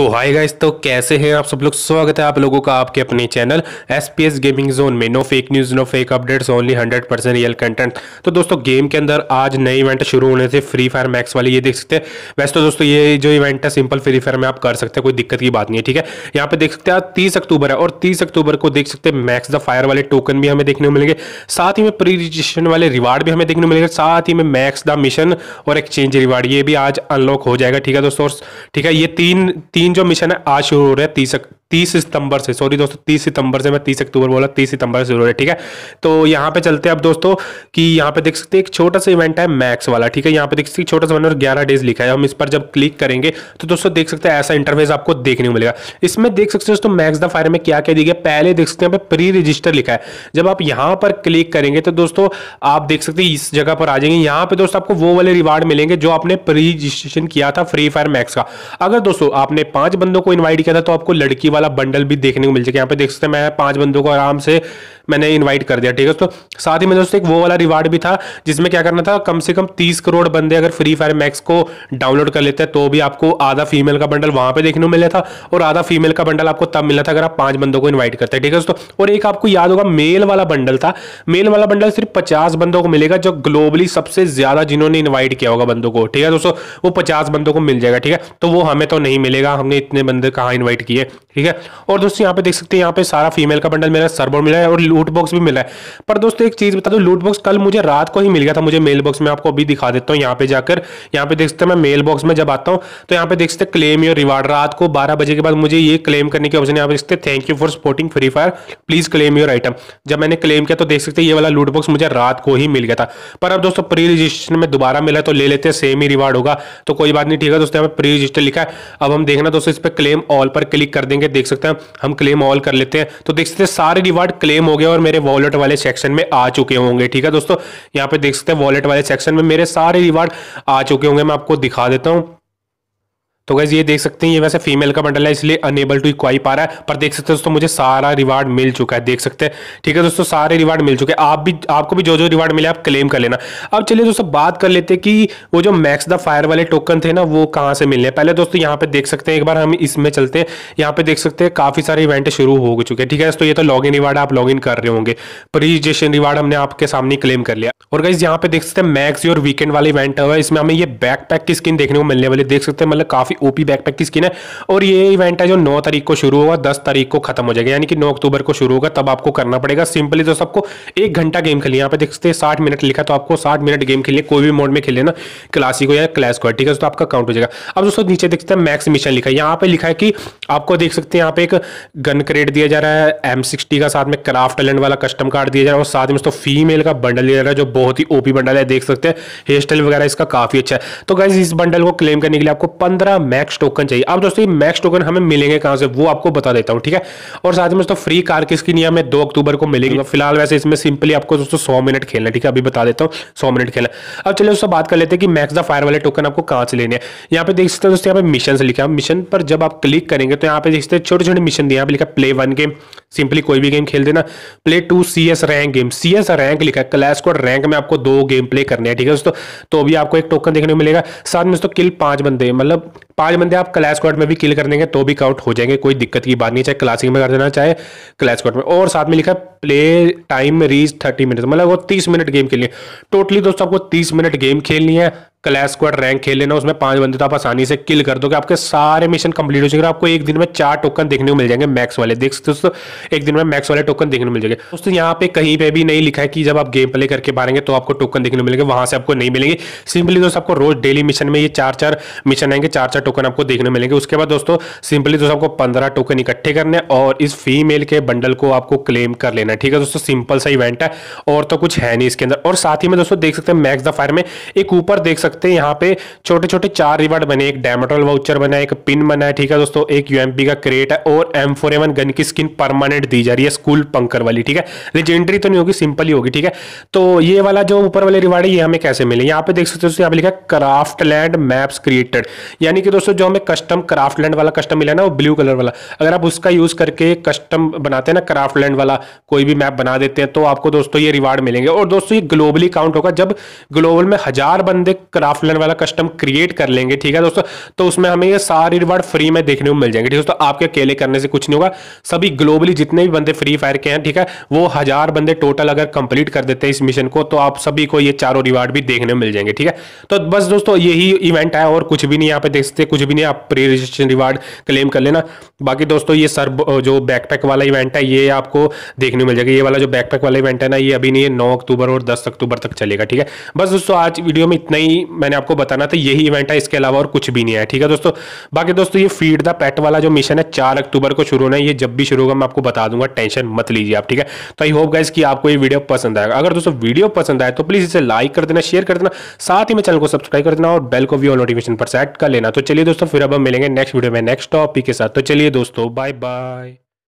तो hi guys तो कैसे हैं आप सब लोग? स्वागत है आप लोगों का आपके अपने channel S P S gaming zone में। No fake news no fake updates only 100 percent real content तो दोस्तों गेम के अंदर आज नए इवेंट शुरू होने से फ्री फायर मैक्स वाली, ये देख सकते हैं। वैसे तो दोस्तों, ये जो इवेंट है सिंपल फ्री फायर में आप कर सकते हैं, कोई दिक्कत की बात नहीं है, ठीक है? यहाँ पे देख सकते हैं तीस अक्टूबर है और तीस अक्टूबर को देख सकते हैं मैक्स द फायर वाले टोकन भी हमें देखने को मिलेंगे। साथ ही में प्री रजिस्ट्रेशन वाले रिवार्ड भी हमें देखने को मिलेंगे। साथ ही में मैक्स द मिशन और एक्सचेंज रिवार्ड ये भी आज अनलॉक हो जाएगा, ठीक है दोस्तों? ठीक है, ये तीन तीन जो मिशन है, आज शुरू हो रहा है, तीस तीस सितंबर से। सॉरी दोस्तों, तीस सितंबर से मैं तीस अक्टूबर बोला, तीस सितंबर से शुरू हो रहा है, ठीक है? तो यहाँ पे चलते हैं अब दोस्तों कि यहाँ पे देख सकते हैं, एक छोटा सा इवेंट है मैक्स वाला, ठीक है? यहाँ पे देख सकते छोटा सा और ग्यारह डेज़ लिखा है। हम इस पर जब क्लिक करेंगे तो दोस्तों देख सकते हैं, ऐसा इंटरफेस आपको देखने को मिलेगा। इसमें देख सकते हैं दोस्तों मैक्स द फायर में क्या क्या दिया पहले देख सकते हैं, यहाँ पे प्री रजिस्टर लिखा है। जब आप यहाँ पर क्लिक करेंगे तो दोस्तों आप देख सकते हैं, इस जगह पर आ जाएँगे। यहाँ पे दोस्तों आपको वो वाले रिवार्ड मिलेंगे, जो आपने प्री रजिस्ट्रेशन किया था फ्री फायर मैक्स का। अगर दोस्तों आपने पाँच बंदों को इन्वाइट किया था तो आपको लड़की वाला बंडल भी देखने को मिल जाएगा। यहाँ पे देख सकते हैं, मैं पाँच बंदों को आराम से मैंने इनवाइट कर दिया, ठीक है? तो साथ ही में दोस्तों, एक वो वाला रिवार्ड भी था, जिसमें क्या करना था, कम से कम तीस करोड़ बंदे अगर फ्री फायर मैक्स को डाउनलोड कर लेते हैं तो भी आपको आधा फीमेल का बंडल वहाँ पे देखने को मिला था और आधा फीमेल का बंडल आपको तब मिला था अगर आप पाँच बंदों को इन्वाइट करते हैं ठीक है दोस्तों? और एक आपको याद होगा मेल वाला बंडल था। मेल वाला बंडल सिर्फ़ पचास बंदों को मिलेगा, जो ग्लोबली सबसे ज़्यादा जिन्होंने इन्वाइट किया होगा बंदों को, ठीक है दोस्तों? वो पचास बंदों को मिल जाएगा, ठीक है? तो वो हमें तो नहीं मिलेगा, हमने इतने बंदे कहाँ इन्वाइट किए, ठीक है? और दोस्तों, यहाँ पे देख सकते हैं, यहाँ पे सारा फीमेल का बंडल मेरा सर्वर मिला है और लूट बॉक्स भी मिला है। पर दोस्तों, एक चीज़ बता दो लूट बॉक्स कल मुझे रात को ही मिल गया था, मुझे मेल बॉक्स में आपको अभी दिखा देता हूँ, यहाँ पे जाकर। यहाँ पे देख सकते मैं मेल बॉक्स में जब आता हूँ तो यहाँ पे देख सकते क्लेम योर रिवार्ड रात को बारह बजे के बाद मुझे ये क्लेम करने की ऑप्शन यहाँ पे देखते thank you for supporting free fire please claim your item जब मैंने क्लेम किया तो देख सकते ये वाला लूट बॉक्स मुझे रात को ही मिल गया था। पर अब दोस्तों प्री रजिस्ट्रेशन में दोबारा मिला तो ले लेते हैं सेम ही रिवार्ड होगा। तो कोई बात नहीं, ठीक है दोस्तों, यहाँ पे प्री रजिस्टर लिखा है। अब हम देखना दोस्तों, इस पर क्लेम ऑल पर क्लिक कर देंगे, देख सकते हैं, हम क्लेम ऑल कर लेते हैं। तो देख सकते हैं, सारे रिवार्ड क्लेम हो गए और मेरे वॉलेट वाले सेक्शन में आ चुके होंगे, ठीक है दोस्तों? यहाँ पे देख सकते हैं वॉलेट वाले सेक्शन में मेरे सारे रिवार्ड आ चुके होंगे, मैं आपको दिखा देता हूँ। तो गैस ये देख सकते हैं, ये वैसे फीमेल का बंडल है, इसलिए अनेबल टू इक्वाइप आ रहा है। पर देख सकते हैं दोस्तों, मुझे सारा रिवार्ड मिल चुका है, देख सकते हैं। ठीक है दोस्तों, सारे रिवार्ड मिल चुके हैं। आप भी, आपको भी जो जो रिवार्ड मिले, आप क्लेम कर लेना। अब चलिए दोस्तों, बात कर लेते हैं कि वो जो मैक्स द फायर वाले टोकन थे ना, वो कहाँ से मिलने पहले दोस्तों, यहाँ पे देख सकते हैं, एक बार हम इसमें चलते हैं। यहाँ पे देख सकते हैं, काफ़ी सारे इवेंट शुरू हो चुके हैं। ठीक है दोस्तों, ये तो लॉग इन रिवार्ड आप लॉग इन कर रहे होंगे। प्रीजेशन रिवार्ड हमने आपके सामने क्लेम कर लिया। और गाइज़ यहाँ पे देख सकते हैं मैक्स और वीकेंड वाला इवेंट हुआ इसमें हमें ये बैकपैक की स्किन देखने को मिलने वाली देख सकते हैं मतलब काफ़ी ओपी बैकपैक की स्किन है। और ये इवेंट है जो नौ तारीख को शुरू होगा, दस तारीख को खत्म हो जाएगा, यानी कि नौ अक्टूबर को शुरू होगा, तब आपको करना पड़ेगा। सिंपली तो सबको एक घंटा गेम खेलिए यहाँ पे देख सकते हैं, साठ मिनट लिखा तो आपको साठ मिनट गेम खेलिए कोई भी मोड में खेलिए ना क्लासिको या क्लास को ठीक है? तो आपका काउंट हो जाएगा। अब दोस्तों, नीचे देखते हैं मैक्स मिशन लिखा है। यहाँ पे लिखा है कि आपको देख सकते हैं, यहाँ पे एक गन क्रेड दिया जा रहा है एम का साथ में क्राफ्ट टैलेंट वाला कस्टम कार्ड दिया जा रहा है। और साथ में दोस्तों फीमेल का बंडल दिया जा रहा है, जो बहुत ही ओपी बंडल है। देख सकते हैं हेयर स्टाइल वगैरह इसका काफ़ी अच्छा है। तो गाइज़ इस बंडल को क्लेम करने के लिए आपको पंद्रह मैक्स टोकन चाहिए। अब दोस्तों ये मैक्स टोकन हमें मिलेंगे कहाँ से? वो आपको बता देता हूँ ठीक है? और साथ में दोस्तों फ्री कार किसकी नहीं हमें दो अक्टूबर को मिलेगी। फ़िलहाल वैसे इसमें सिंपली आपको दोस्तों सौ मिनट खेलना ठीक है? अभी बता देता हूँ सौ मिनट खेलना अब चलिए दोस्तों बात कर लेते हैं कि मैक्स द फायर वाले टोकन आपको कहाँ से लेने हैं। यहाँ पे देख सकते हैं दोस्तों यहाँ पे मिशन लिखा मिशन पर जब आप क्लिक करेंगे तो यहाँ पे देखते सकते हैं छोटे छोटे मिशन दिए यहाँ पे लिखा प्ले वन गेम सिंपली कोई भी गेम खेल देना। Play to C S rank game C S rank लिखा है। क्लैश कोड रैंक में आपको दो गेम प्ले करने हैं, ठीक है दोस्तों? तो अभी आपको एक टोकन देखने को मिलेगा। साथ में दोस्तों किल पाँच बंदे मतलब पाँच बंदे आप क्लैश कोड में भी किल कर देंगे तो भी काउंट हो जाएँगे, कोई दिक्कत की बात नहीं। चाहे क्लासिक में कर देना, चाहे क्लैश कोड में। और साथ में लिखा play time reach thirty minute मतलब वो तीस मिनट गेम खेलनी है। टोटली दोस्तों आपको तीस मिनट गेम खेलनी है। क्लैश स्क्वाड रैंक खेल लेना, उसमें पाँच बंदे तो आप आसानी से किल कर दोगे। आपके सारे मिशन कंप्लीट हो जाएँगे आपको एक दिन में चार टोकन देखने को मिल जाएँगे मैक्स वाले। देख सकते दोस्तों, एक दिन में मैक्स वाले टोकन देखने को मिल जाएँगे। दोस्तों, यहाँ पे कहीं पे भी नहीं लिखा है कि जब आप गेम प्ले करके मारेंगे तो आपको टोकन देखने को मिलेंगे, वहाँ से आपको नहीं मिलेंगे। सिंपली दोस्तों, आपको रोज डेली मिशन में ये चार चार मिशन आएँगे चार चार टोकन आपको देखने मिलेंगे। उसके बाद दोस्तों सिंपली दोस्तों, आपको पंद्रह टोकन इकट्ठे करने और इस फीमेल के बंडल को आपको क्लेम कर लेना ठीक है दोस्तों सिंपल सा इवेंट है और तो कुछ है नहीं इसके अंदर। और साथ ही में दोस्तों, देख सकते हैं मैक्स द फायर में एक ऊपर देख सकते हैं। यहाँ पे छोटे छोटे चार रिवार्ड बने, एक डायमेट्रोल वाउचर बना, एक पिन बना है, ठीक है दोस्तों? एक यूएमपी का क्रेट है और M four A one gun की स्किन परमानेंट दी जा रही है स्कूल पंकर वाली, ठीक है? लेजेंडरी तो नहीं होगी सिंपल ही होगी, ठीक है? तो ये वाला जो ऊपर वाले रिवार्ड है, ये हमें कैसे मिले? यहाँ पे देख सकते हो यहाँ पे लिखा क्राफ्ट लैंड मैप्स क्रिएटेड यानी कि दोस्तों, जो हमें कस्टम क्राफ्ट लैंड वाला कस्टम मिला ना, वो ब्लू कलर वाला। अगर आप उसका यूज़ करके कस्टम बनाते हैं ना क्राफ्ट लैंड वाला, कोई भी मैप बना देते हैं तो आपको दोस्तों ये रिवार्ड मिलेंगे। और दोस्तों, ये ग्लोबली काउंट होगा। जब ग्लोबल में हज़ार बंदे क्राफ्टलैंड वाला कस्टम क्रिएट कर लेंगे, ठीक है दोस्तों? तो उसमें हमें ये सारे रिवार्ड फ्री में देखने को मिल जाएँगे, ठीक है दोस्तों? आपके अकेले करने से कुछ नहीं होगा। सभी ग्लोबली जितने भी बंदे फ्री फायर के हैं, ठीक है, वो हज़ार बंदे टोटल अगर कंप्लीट कर देते हैं इस मिशन को तो आप सभी को ये चारों रिवार्ड भी देखने मिल जाएँगे, ठीक है? तो बस दोस्तों, यही इवेंट है और कुछ भी नहीं यहाँ पे देख सकते, कुछ भी नहीं, आप प्री रजिस्ट्रेशन रिवार्ड क्लेम कर लेना। बाकी दोस्तों, ये सर जो बैकपैक वाला इवेंट है, ये आपको देखने मिल जाएगा। ये वाला जो बैकपैक वाला इवेंट है ना, ये अभी नहीं है, नौ अक्टूबर और दस अक्टूबर तक चलेगा, ठीक है? बस दोस्तों, आज वीडियो में इतना ही। मैंने आपको बताना था, यही इवेंट है, इसके अलावा और कुछ भी नहीं है, ठीक है दोस्तों? बाकी दोस्तों, ये फ़ीड द पेट वाला जो मिशन है, चार अक्टूबर को शुरू होना है, ये जब भी शुरू होगा, मैं आपको बता दूँगा, टेंशन मत लीजिए आप, ठीक है? तो आई होप गाइस कि आपको ये वीडियो पसंद आएगा। अगर दोस्तों वीडियो पसंद आए तो प्लीज़ इसे लाइक कर देना शेयर कर देना, साथ ही में चैनल को सब्सक्राइब कर देना और बेल को भी नोटिफिकेशन पर सेट कर लेना। तो चलिए दोस्तों, फिर अब हम मिलेंगे नेक्स्ट वीडियो में नेक्स्ट टॉपिक के साथ। तो चलिए दोस्तों बाय बाय